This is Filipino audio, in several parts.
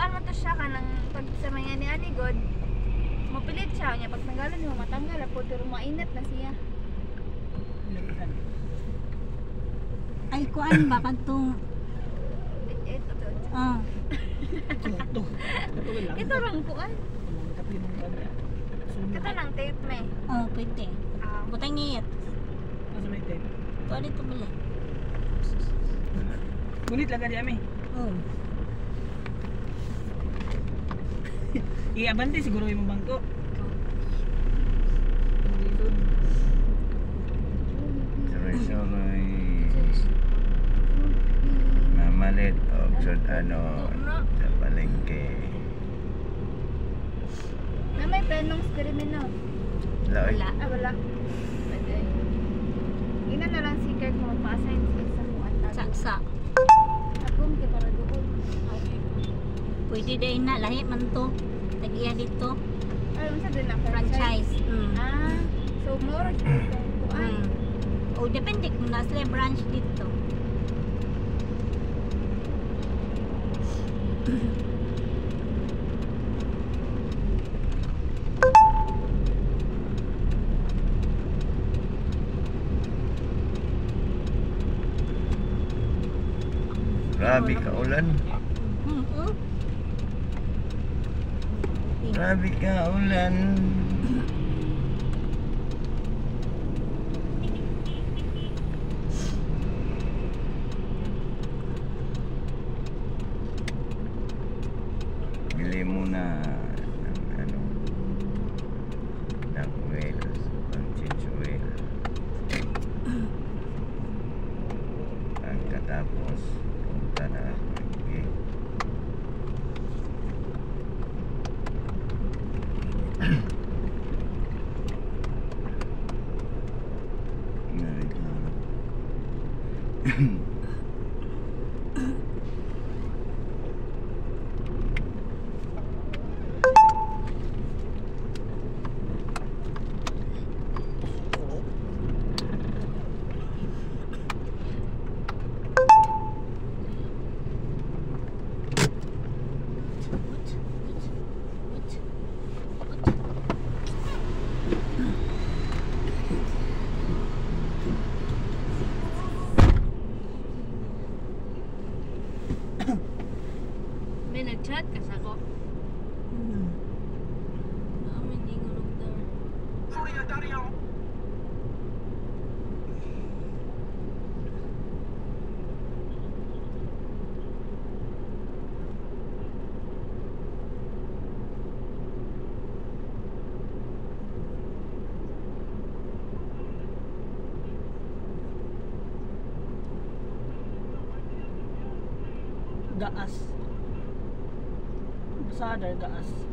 kuan man to siya kanang pag sa mga ni ani god. Mapilit siya niya pag tanggalan mo matanggal po pero mainit na siya. Ay, kuan ba kadtong Eh, Ito to. ah, Ito, ito. Ito lang. Ito kuan. Ito lang tape me. oh, pwede. Ah. Butang ngiyat. Nasa may tape. Tuwa dito bala. Ngunit lang kanya ami. Oh. Iabante siguro yung bangko. Suroy-suroy. Mamalit o sud ano sa palengke. Na may penong criminal. Laoy. Wala. Ah, wala. Pwede. Ina na lang si Kirk mo pa-assign siya sa kuan na. Sa sa. Agum kay para doon. Pwede din na lahi man to. Tagiya dito. Ay, unsa din na Franchise. Mm. Ah, so more kuan. Mm. O depende kung nasa branch dito. Grabe ka ulan. Mm -hmm. Grabe ka ulan. Bili mo na ng ano ng wheels, ng change wheel. Pagkatapos, punta na ako ng gate. Nareklamo. May nag-chat ka sa ko. Mm. Namin di ngulog dar. Gaas. Sadar gaas. Gaas.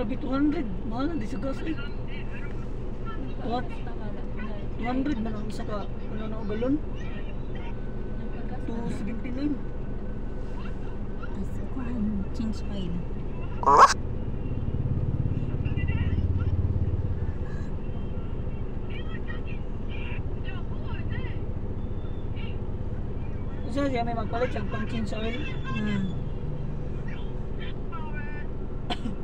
Grabe 200. Mahal na di sa gas eh. What? 200 man ang isa ka. Ano na o galon? 279. Tapos kuhan, change oil. Isa siya may magpalit siya pang change oil. Hmm.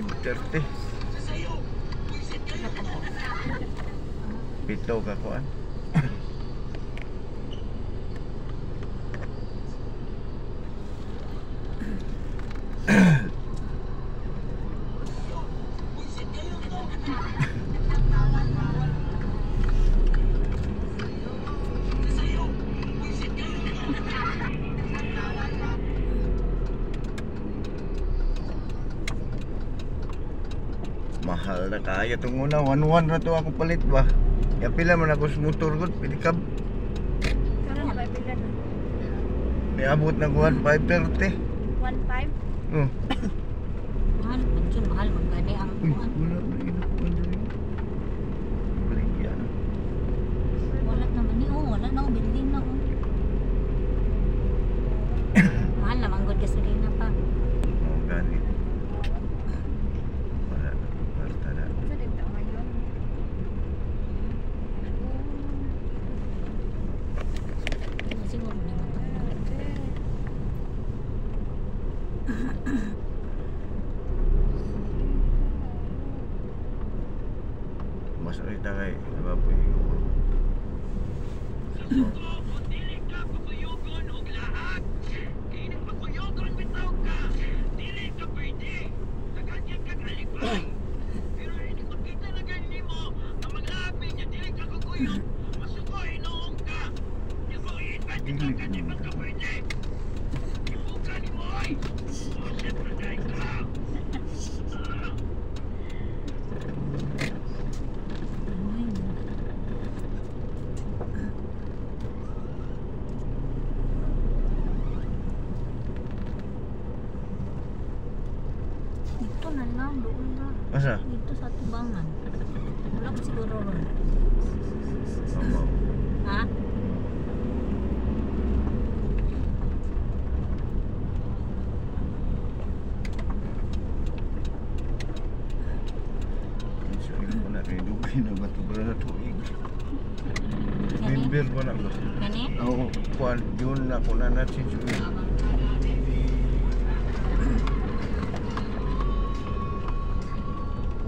One five thirty. Pito ka kuan. Mahal na kaya itong una. One-one na to ako palit ba? Ya pila man ako sa motor ko. Pinikab. Ba pila na? Niabot na kuhan 530. 1.5? Oh. Mahal, mahal magkani ang kuhan. wala na inakuan dali. Baligya. Wala naman ni, oh, wala na, oh, building na, oh. mahal naman good gasolina pa. Oh, ganit. Wala na. Kwarta na. Sa dito ngayon. Siguro hindi mo ito. Mas ulit kay Nababoy ko. na lang, doon na. Asa? Dito sa tubangan. Wala ko siguro. Ha?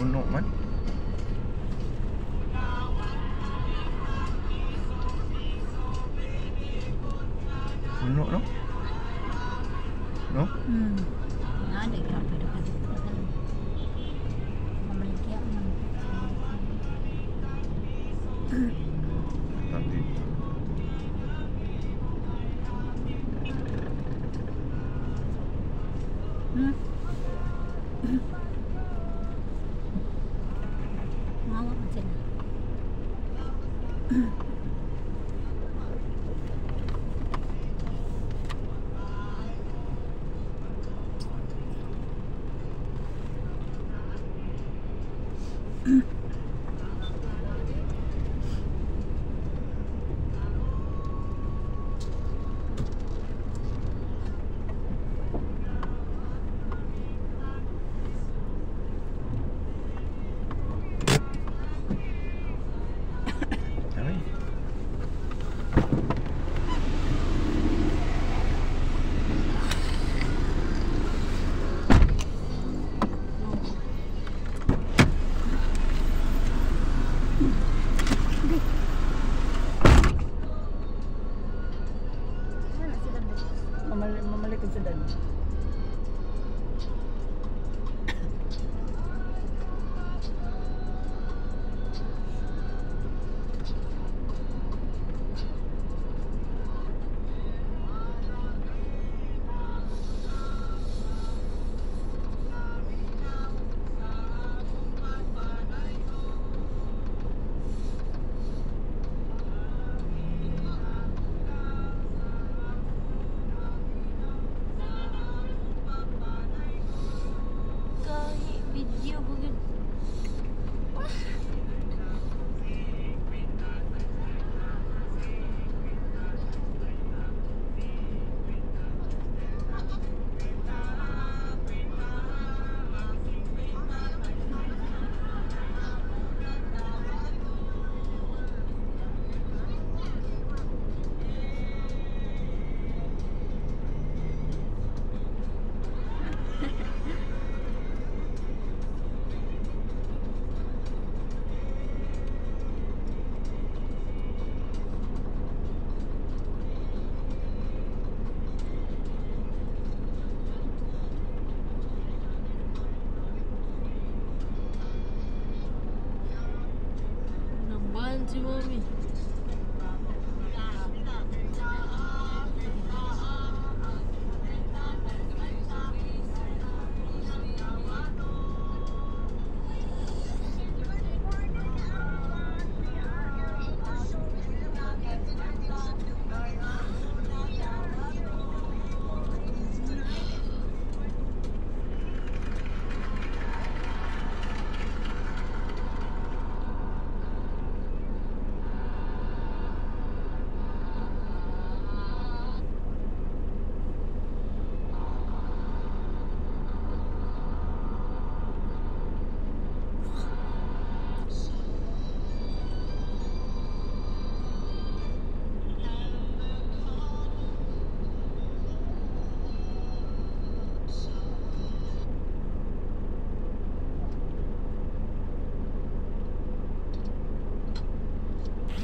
Unknown, man. mm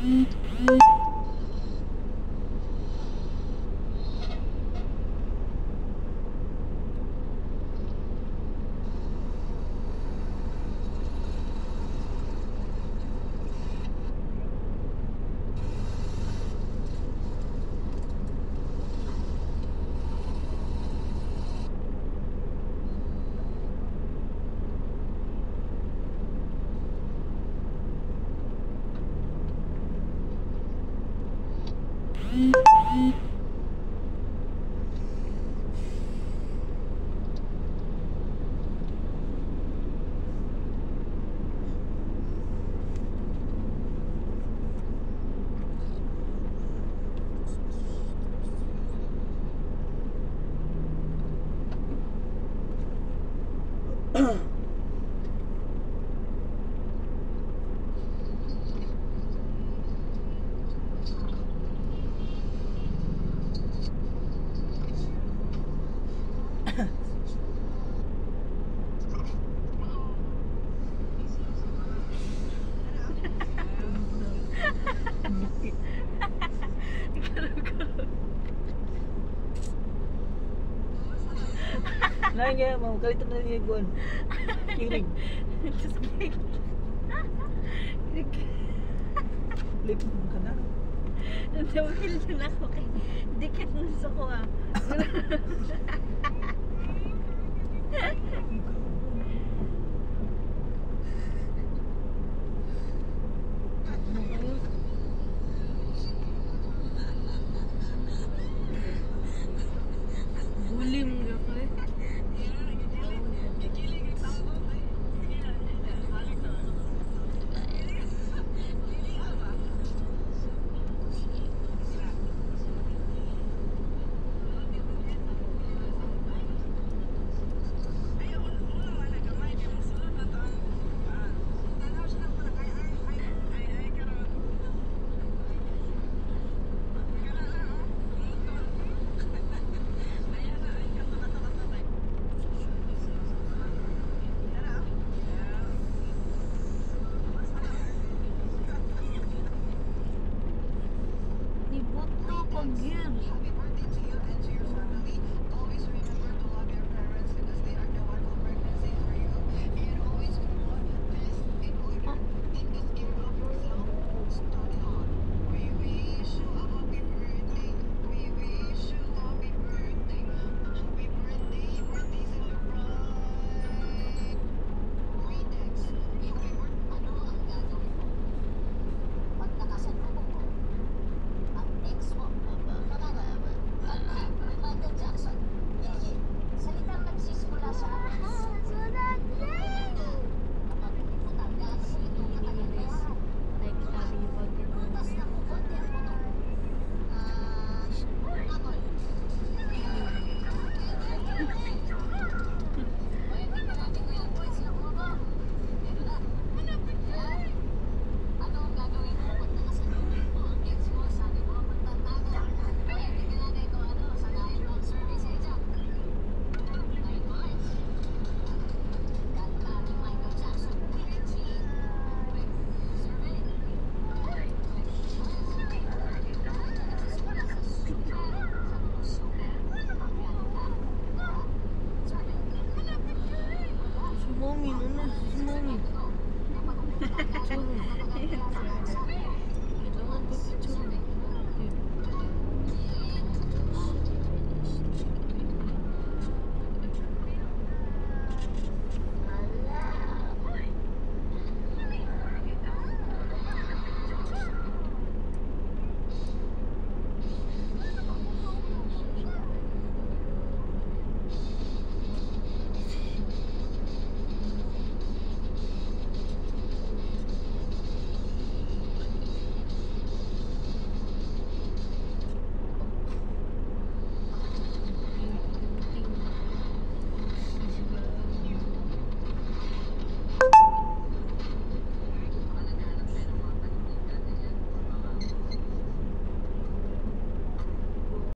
Mm-hmm. Mm-hmm. Niya, mau kalitan na niya kuan. Kirig. Lip ka na. Nawil din ako kay dikit na sa ko ah.